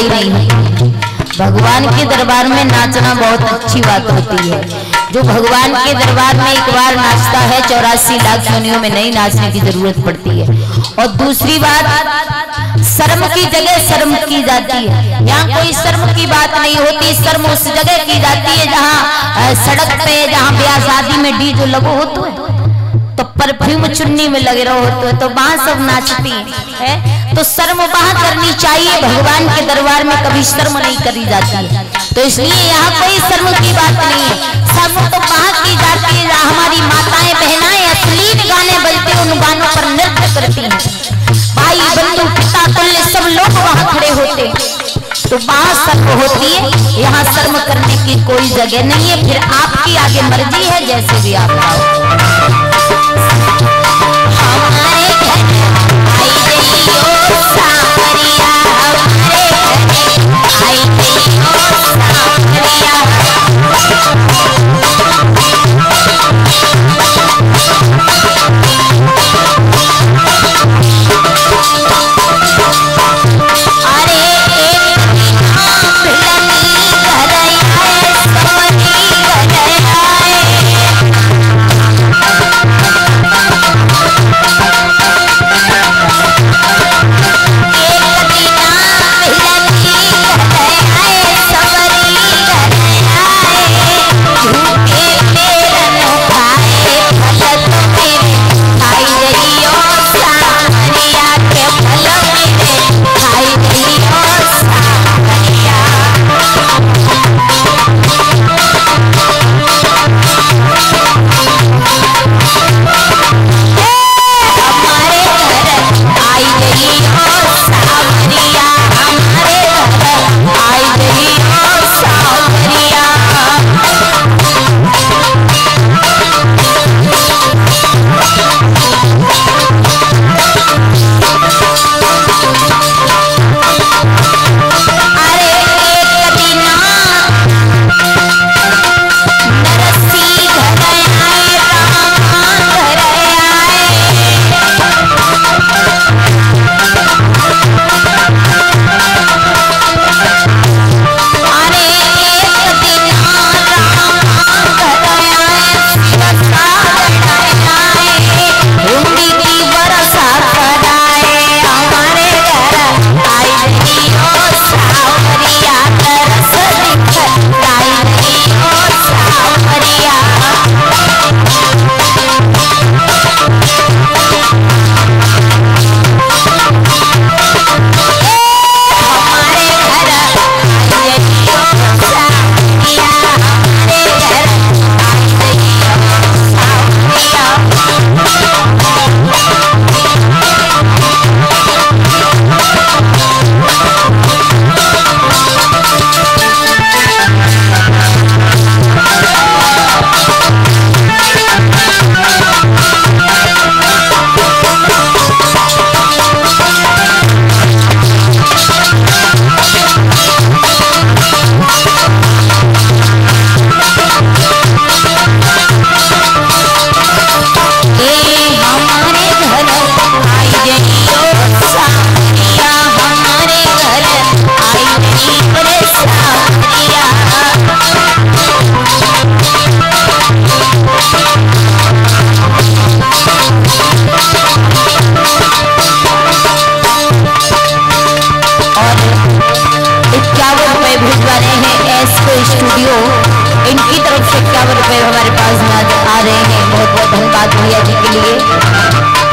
बुराई नहीं है। भगवान के दरबार में नाचना बहुत अच्छी बात होती है। जो भगवान के दरबार में एक बार नाचता है, चौरासी लाख योनियों में नहीं नाचने की ज़रूरत पड़ती है। और दूसरी बात, शर्म की जगह शर्म की जाती है। यहाँ कोई शर्म की बात नहीं होती, शर्म उस जगह की जाती है जहाँ सड़क पे, जहाँ ब्याह शादी में डी जो लगो होते है। तो परफ्यूम चुन्नी में लगे रहो तो, तो वहाँ सब नाचती है? तो शर्म वहाँ करनी चाहिए भगवान के दरबार में कभी शर्म नहीं करी जाती। है तो इसलिए यहाँ कोई शर्म की बात नहीं है। शर्म तो वहाँ की जाती है हमारी माताएँ बहनाएँ अश्लील गाने बजते उन गानों पर नृत्य करती हैं। भाई बंधु पिता तुल्य सब लोग वहाँ खड़े होते तो वहाँ शर्म होती है यहाँ शर्म करने की कोई जगह नहीं है। फिर आपकी आगे मर्ज़ी है जैसे भी आप आओ स्टूडियो इनकी तरफ़ से इक्यावन रुपए हमारे पास आ रहे हैं? बहुत बहुत धन्यवाद भैया जी के लिए।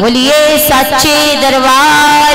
बोलिए सच्चे दरबार